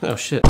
Oh shit.